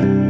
Amen.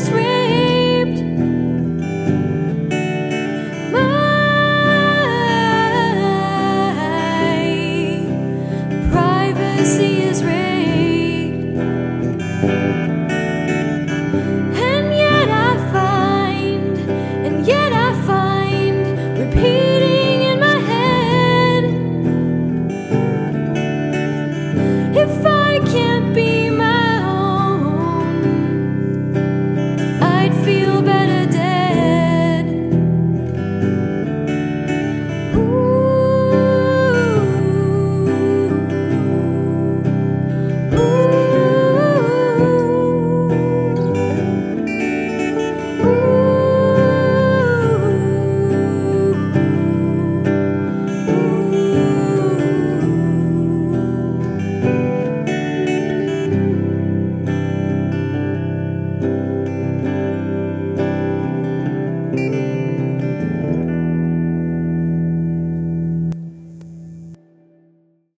is real.